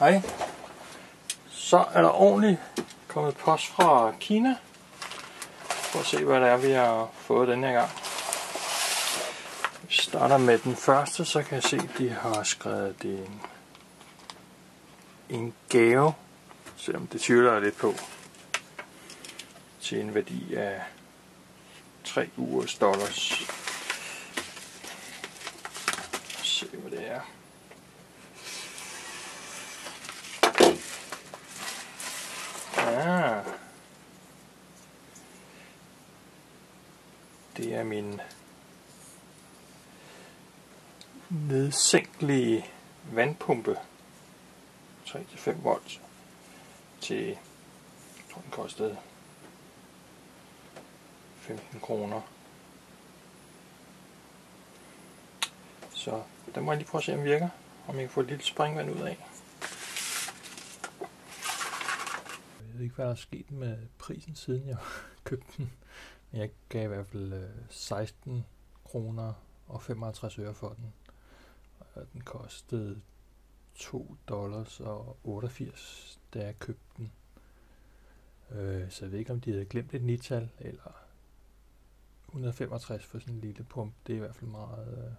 Hej. Så er der ordentligt kommet post fra Kina. Prøv at se, hvad det er, vi har fået den her gang. Vi starter med den første, så kan jeg se, at de har skrevet det en, en gave, selvom det tvivler jeg lidt på, til en værdi af 3 ugers dollars. Se, hvad det er. Ah. Det er min nedsænkelige vandpumpe 3-5 volt til jeg tror den kostede 15 kroner. Så den må jeg lige prøve at se om den virker, om jeg kan få et lille springvand ud af. Ved ikke, hvad der er sket med prisen, siden jeg købte den. Men jeg gav i hvert fald øh, 16 kroner og 55 øre for den. Og den kostede 2 dollars og 88, da jeg købte den. Øh, så jeg ved ikke, om de havde glemt et nital, eller 165 for sådan en lille pump. Det er i hvert fald meget øh,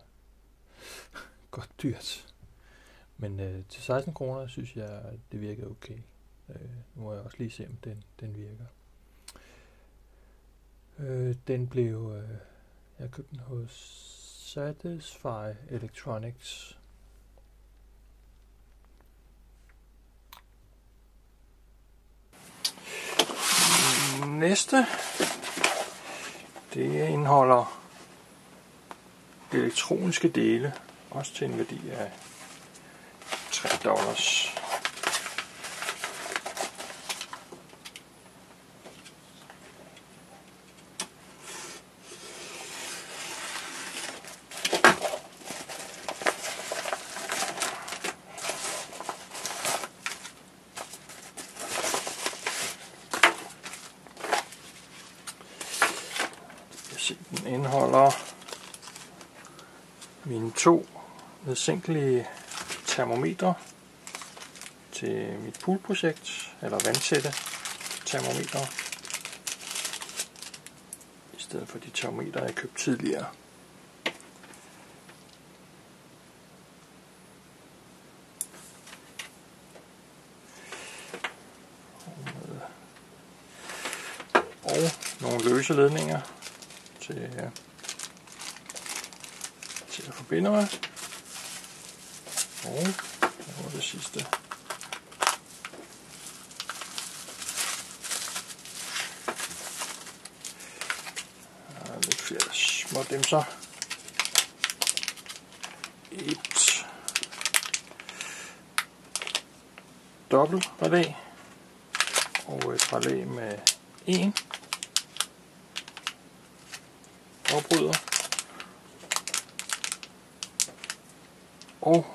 godt dyrt. Men øh, til 16 kroner synes jeg, det virker okay. Øh, nu må jeg også lige se, om den, den virker. Øh, den blev... Øh, jeg købte den hos Satisfy Electronics. Næste, det indeholder elektroniske dele, også til en værdi af 3 dollars. se, den indeholder mine to nedsænkelige termometre til mit poolprojekt, eller vandtætte termometre, i stedet for de termometre, jeg købte tidligere. Og nogle løse ledninger til, til at forbinde. Og det var det sidste. Der er lidt flere små dimser. Et dobbelt relæ og et relæ med en afbryder. Og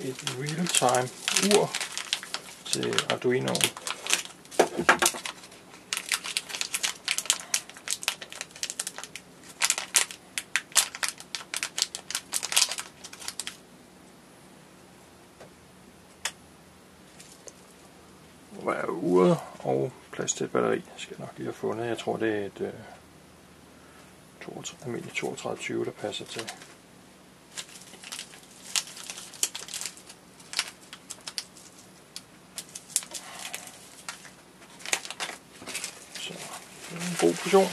et real-time ur til Arduino. Hvad er uret og plads til et batteri, skal jeg nok lige have fundet. Jeg tror, det er et øh, 32, almindeligt 3220, der passer til. Så, det er en god portion.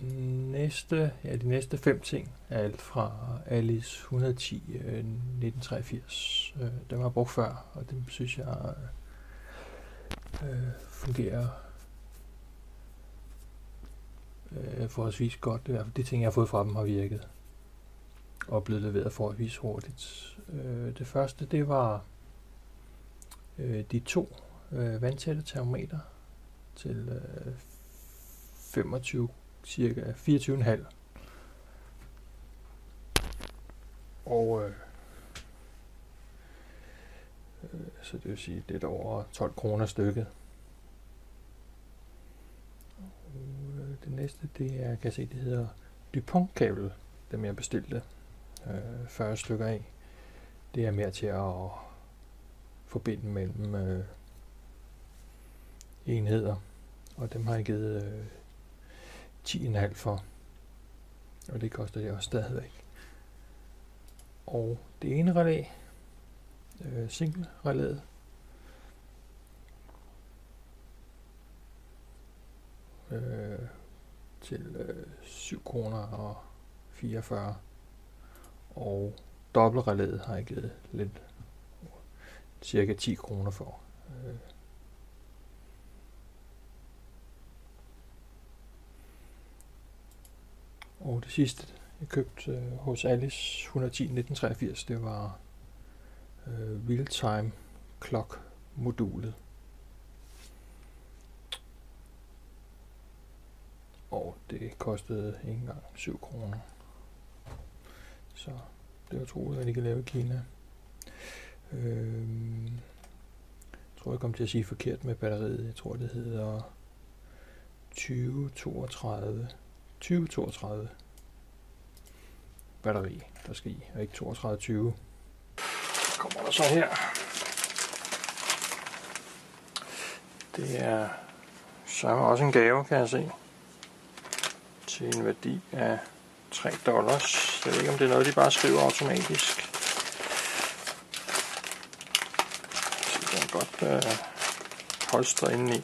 Den næste, ja, de næste fem ting er alt fra Alice 110 øh, 1983. Øh, dem har jeg brugt før, og dem synes jeg øh, fungerer øh, forholdsvis godt. I hvert fald de ting, jeg har fået fra dem, har virket og blevet leveret forholdsvis hurtigt. Øh, det første, det var øh, de to øh, vandtætte termometer til øh, 25, cirka 24,5. Og øh, øh, så det vil sige lidt over 12 kroner stykket. Og øh, det næste, det er, kan jeg se, det hedder Dupont-kabel, dem jeg bestilte øh, 40 stykker af. Det er mere til at forbinde mellem øh, enheder, og dem har jeg givet øh, 10,5 for. Og det koster det også stadigvæk. Og det ene relæ, øh, single relæet, øh, til øh, 7 kroner og 44. Og dobbeltrelæet har jeg givet lidt cirka 10 kroner for. Øh. Og det sidste, jeg købte øh, hos Alice 110 1983, det var øh, Realtime Clock modulet. Og det kostede ikke engang 7 kroner. Så det er utroligt, hvad de kan lave i Kina. Øh, jeg tror, jeg kom til at sige forkert med batteriet. Jeg tror, det hedder 2032. 2032 batteri, der skal i, og ikke 3220. Kommer der så her. Det er så også en gave, kan jeg se. Til en værdi af 3 dollars. Jeg ved ikke, om det er noget, de bare skriver automatisk. Så det er godt øh, holster indeni.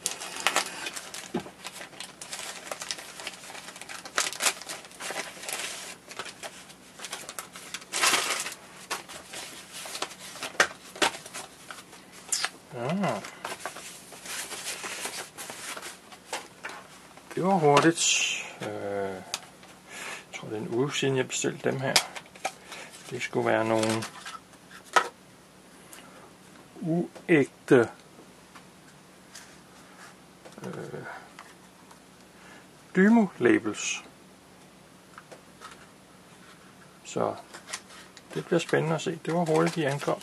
Ah. Det var hurtigt. Øh, jeg tror, det er en uge siden, jeg bestilte dem her. Det skulle være nogle uægte øh, Dymo-labels. Så det bliver spændende at se. Det var hurtigt, de ankom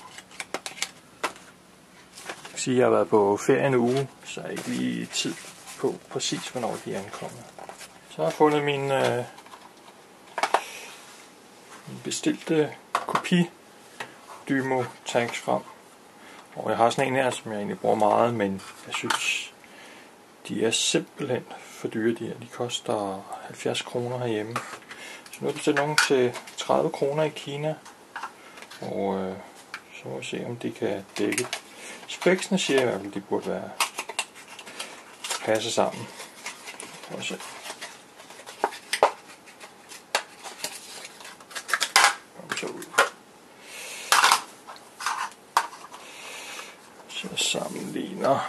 sige, at jeg har været på ferie en uge, så jeg ikke lige tid på præcis, hvornår de er ankommet. Så har jeg fundet min, øh, min bestilte øh, kopi Dymo tanks frem. Og jeg har sådan en her, som jeg egentlig bruger meget, men jeg synes, de er simpelthen for dyre, de her. De koster 70 kroner herhjemme. Så nu er det nogen til 30 kroner i Kina. Og øh, så må vi se, om de kan dække Spæksene siger i hvert fald, de burde være passe sammen. Prøv at se. Så ud. Så ligner,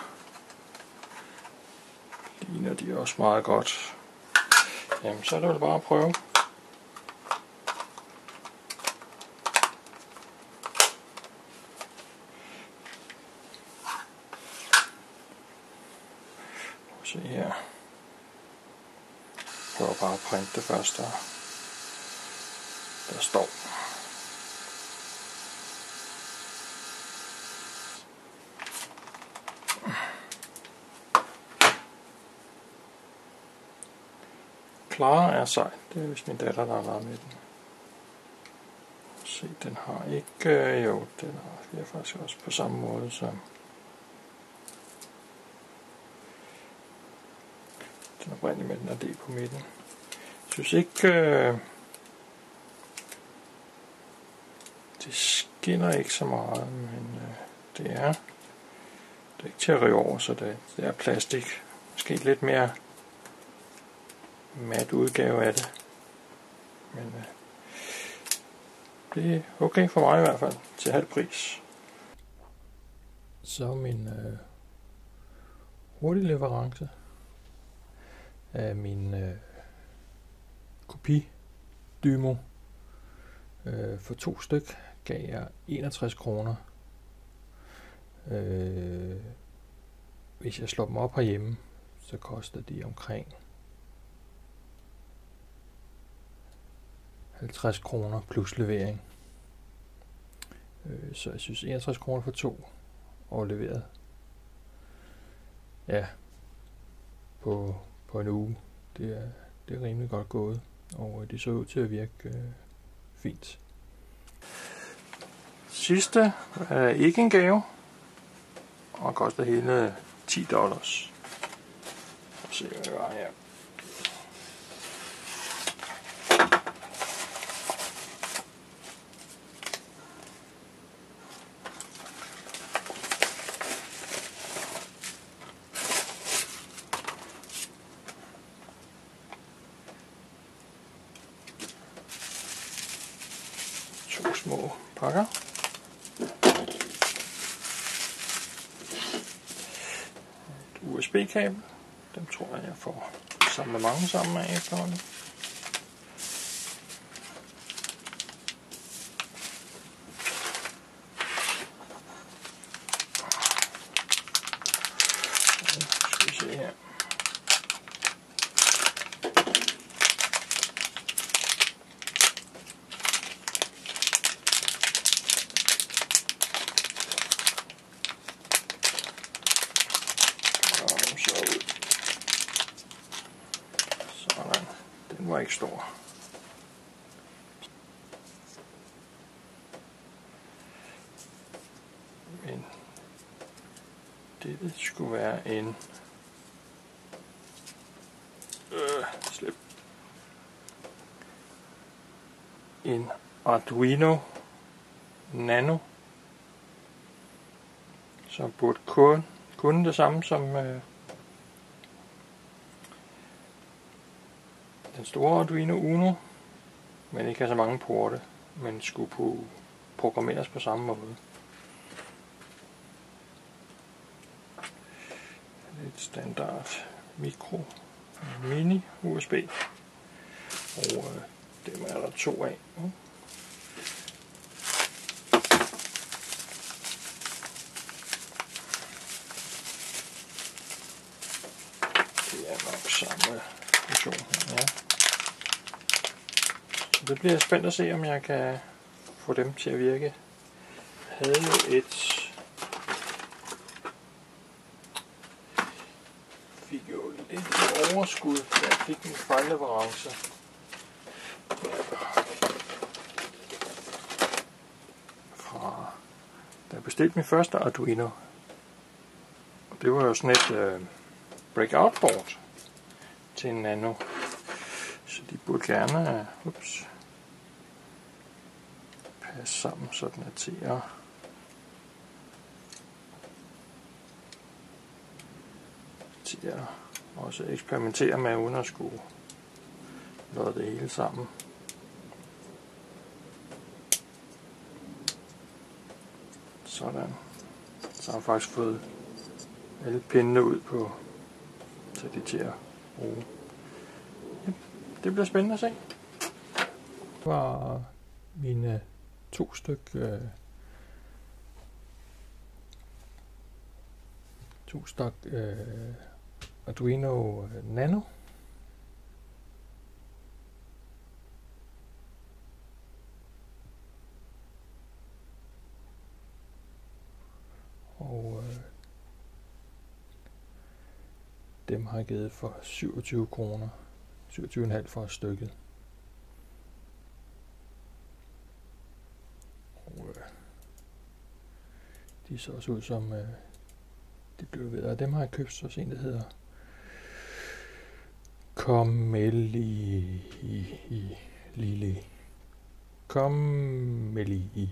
ligner de også meget godt. Jamen, så er det vel bare at prøve. se her. Prøver bare at printe det første, der står. Clara er sej. Det er vist min datter, der har været med den. Se, den har ikke... Øh, jo, den har jeg faktisk også på samme måde som den oprindelige med den er del på midten. Jeg synes ikke, øh, det skinner ikke så meget, men øh, det er det er ikke til at rive over, så det, det er plastik. Måske lidt mere mat udgave af det. Men øh, det er okay for mig i hvert fald, til halv pris. Så min øh, hurtig leverance af min øh, kopi Dymo. Øh, for to styk gav jeg 61 kroner. Øh, hvis jeg slår dem op herhjemme, så koster de omkring 50 kroner plus levering. Øh, så jeg synes 61 kroner for to og leveret. Ja, på på en uge. Det er, det er rimelig godt gået, og øh, det så ud til at virke øh, fint. sidste er ikke en gave, og koster hele 10 dollars. Se, hvad det her. To små pakker. Et USB-kabel. Dem tror jeg, jeg får samlet mange sammen af efterhånden. Skal vi se her. Og så ud. Sådan. Den var ikke stor. Men dette skulle være en øh, slip. En Arduino Nano som burde kun, kunne det samme som øh, store Arduino Uno, men ikke har så mange porte, men skulle på programmeres på samme måde. Lidt standard mikro, mini USB, og øh, dem er der to af. nu. Det er nok samme funktion. Ja. Så det bliver spændt at se, om jeg kan få dem til at virke. Jeg havde jo et... Fik jo lidt overskud, da jeg fik min fejlleverance. Fra, da jeg bestilte min første Arduino. Og det var jo sådan et øh, breakout board til en nano. Så de burde gerne øh, ups, sammen, så den er til at til at også eksperimentere med, uden at skulle lade det hele sammen. Sådan. Så har jeg faktisk fået alle pindene ud på, så de til at bruge. Ja, det bliver spændende at se. Det var mine to stykker øh, to stok øh, Arduino øh, Nano. Og øh, dem har jeg givet for 27 kroner. 27,5 for stykket. Og øh, de så også ud som øh, de blev ved. Og dem har jeg købt så en, der hedder Komeli i Lili. Komeli i